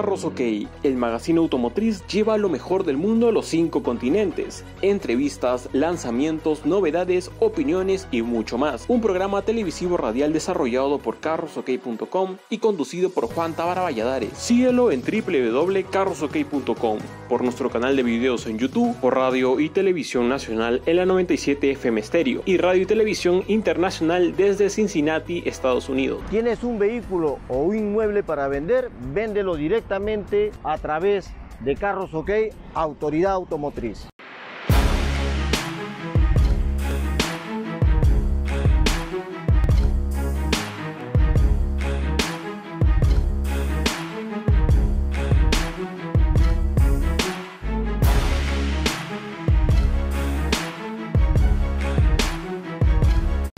Carros OK, el magazine automotriz lleva lo mejor del mundo a los cinco continentes. Entrevistas, lanzamientos, novedades, opiniones y mucho más. Un programa televisivo radial desarrollado por carrosok.com y conducido por Juan Tabara Valladares. Síguelo en www.carrosok.com, por nuestro canal de videos en YouTube, por radio y televisión nacional en la 97 FM Stereo y radio y televisión internacional desde Cincinnati, Estados Unidos. ¿Tienes un vehículo o un inmueble para vender? Véndelo directamente a través de Carros OK, Autoridad Automotriz.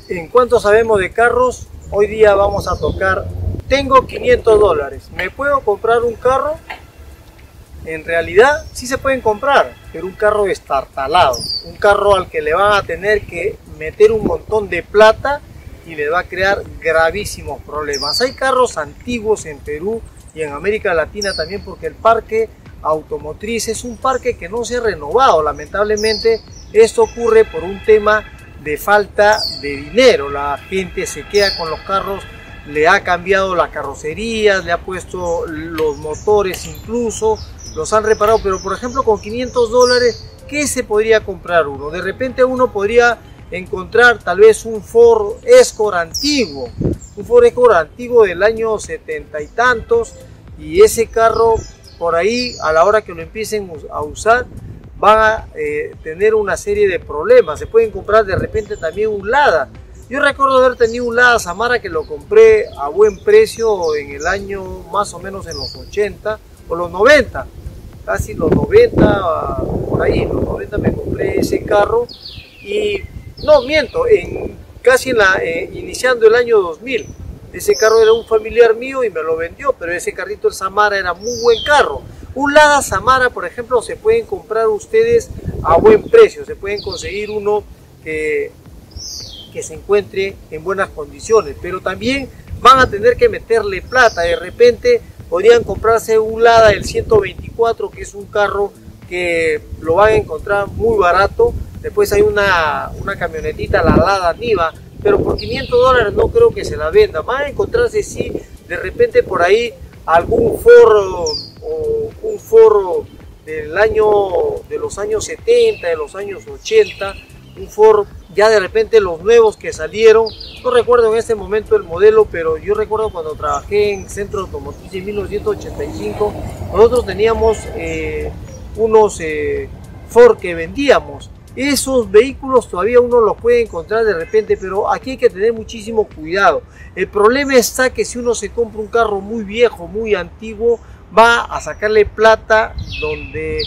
En cuanto sabemos de carros, hoy día vamos a tocar tengo 500 dólares, ¿me puedo comprar un carro? En realidad sí se pueden comprar, pero un carro estartalado, un carro al que le van a tener que meter un montón de plata y le va a crear gravísimos problemas. Hay carros antiguos en Perú y en América Latina también porque el parque automotriz es un parque que no se ha renovado. Lamentablemente esto ocurre por un tema de falta de dinero. La gente se queda con los carros le ha cambiado la carrocería, le ha puesto los motores incluso, los han reparado, pero por ejemplo con 500 dólares, ¿qué se podría comprar uno? De repente uno podría encontrar tal vez un Ford Escort antiguo, un Ford Escort antiguo del año setenta y tantos, y ese carro por ahí a la hora que lo empiecen a usar van a eh, tener una serie de problemas. Se pueden comprar de repente también un Lada, yo recuerdo haber tenido un Lada Samara que lo compré a buen precio en el año más o menos en los 80 o los 90, casi los 90, por ahí, los 90 me compré ese carro y no miento, en, casi en la, eh, iniciando el año 2000. Ese carro era un familiar mío y me lo vendió, pero ese carrito el Samara era muy buen carro. Un Lada Samara, por ejemplo, se pueden comprar ustedes a buen precio, se pueden conseguir uno que que se encuentre en buenas condiciones, pero también van a tener que meterle plata. De repente podrían comprarse un Lada del 124, que es un carro que lo van a encontrar muy barato. Después hay una, una camionetita, la Lada Niva, pero por 500 dólares no creo que se la venda. Van a encontrarse, sí, de repente por ahí algún forro o un forro del año, de los años 70, de los años 80, un Ford ya de repente los nuevos que salieron, no recuerdo en este momento el modelo, pero yo recuerdo cuando trabajé en Centro Automotriz en 1985, nosotros teníamos eh, unos eh, Ford que vendíamos. Esos vehículos todavía uno los puede encontrar de repente, pero aquí hay que tener muchísimo cuidado. El problema está que si uno se compra un carro muy viejo, muy antiguo, va a sacarle plata donde,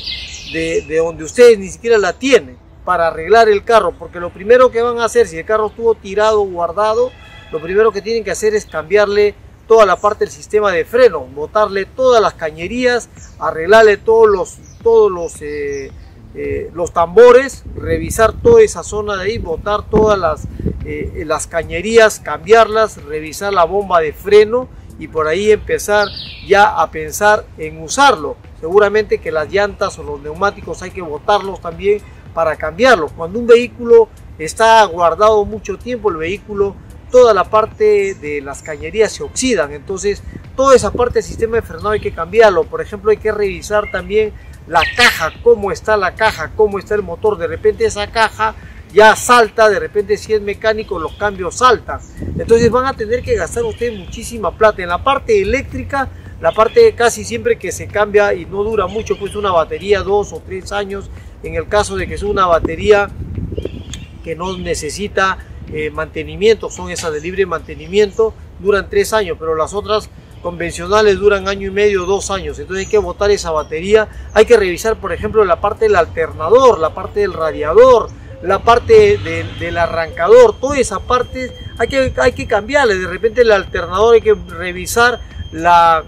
de, de donde ustedes ni siquiera la tienen para arreglar el carro, porque lo primero que van a hacer, si el carro estuvo tirado o guardado, lo primero que tienen que hacer es cambiarle toda la parte del sistema de freno, botarle todas las cañerías, arreglarle todos los, todos los, eh, eh, los tambores, revisar toda esa zona de ahí, botar todas las, eh, las cañerías, cambiarlas, revisar la bomba de freno y por ahí empezar ya a pensar en usarlo. Seguramente que las llantas o los neumáticos hay que botarlos también para cambiarlo. Cuando un vehículo está guardado mucho tiempo, el vehículo, toda la parte de las cañerías se oxidan. Entonces, toda esa parte del sistema de frenado hay que cambiarlo. Por ejemplo, hay que revisar también la caja, cómo está la caja, cómo está el motor. De repente esa caja ya salta, de repente si es mecánico los cambios saltan. Entonces van a tener que gastar ustedes muchísima plata. En la parte eléctrica, la parte casi siempre que se cambia y no dura mucho, pues una batería dos o tres años en el caso de que es una batería que no necesita eh, mantenimiento, son esas de libre mantenimiento, duran tres años, pero las otras convencionales duran año y medio, dos años. Entonces hay que botar esa batería. Hay que revisar, por ejemplo, la parte del alternador, la parte del radiador, la parte del arrancador, toda esa parte hay que, hay que cambiarle. De repente el alternador hay que revisar la,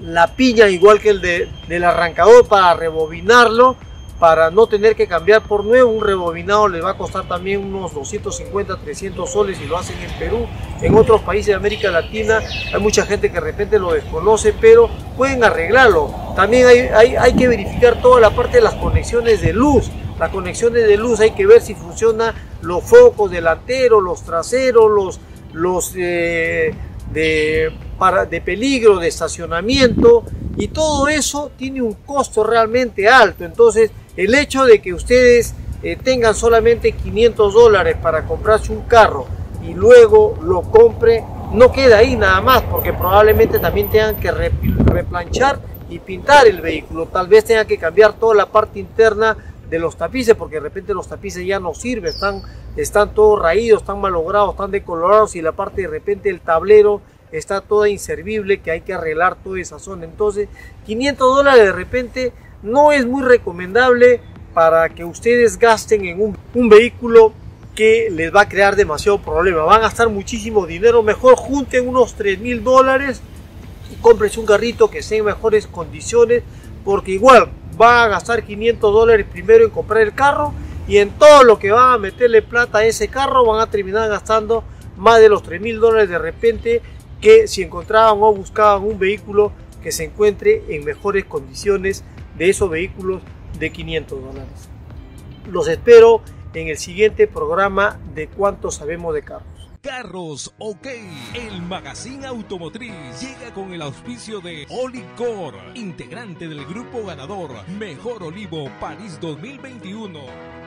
la piña igual que el del arrancador para rebobinarlo para no tener que cambiar por nuevo. Un rebobinado les va a costar también unos 250, 300 soles si lo hacen en Perú. En otros países de América Latina hay mucha gente que de repente lo desconoce, pero pueden arreglarlo. También hay, hay, que verificar toda la parte de las conexiones de luz. Las conexiones de luz hay que ver si funcionan los focos delanteros, los traseros, los, los eh, de, para, de peligro, de estacionamiento. Y todo eso tiene un costo realmente alto. Entonces el hecho de que ustedes eh, tengan solamente 500 dólares para comprarse un carro y luego lo compre, no queda ahí nada más, porque probablemente también tengan que replanchar y pintar el vehículo. Tal vez tengan que cambiar toda la parte interna de los tapices, porque de repente los tapices ya no sirven, están, están todos raídos, están malogrados, están decolorados y la parte de repente del tablero está toda inservible, que hay que arreglar toda esa zona. Entonces, 500 dólares de repente no es muy recomendable para que ustedes gasten en un, vehículo que les va a crear demasiado problema. Van a gastar muchísimo dinero. Mejor junten unos 3 mil dólares y cómprense un carrito que esté en mejores condiciones. Porque igual va a gastar 500 dólares primero en comprar el carro. Y en todo lo que van a meterle plata a ese carro van a terminar gastando más de los 3 mil dólares de repente que si encontraban o buscaban un vehículo que se encuentre en mejores condiciones de esos vehículos de 500 dólares. Los espero en el siguiente programa de cuánto sabemos de carros. Carros OK, el magazine automotriz llega con el auspicio de Olicor, integrante del grupo ganador Mejor Olivo París 2021.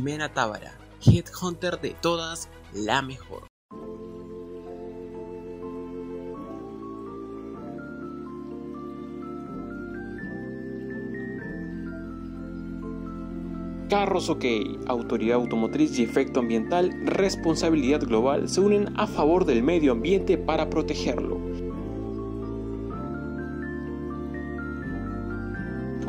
Jimena Tábara, Headhunter de todas, la mejor. Carros OK, Autoridad Automotriz y Efecto Ambiental, Responsabilidad Global se unen a favor del medio ambiente para protegerlo.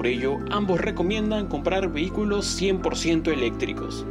Por ello, ambos recomiendan comprar vehículos 100% eléctricos.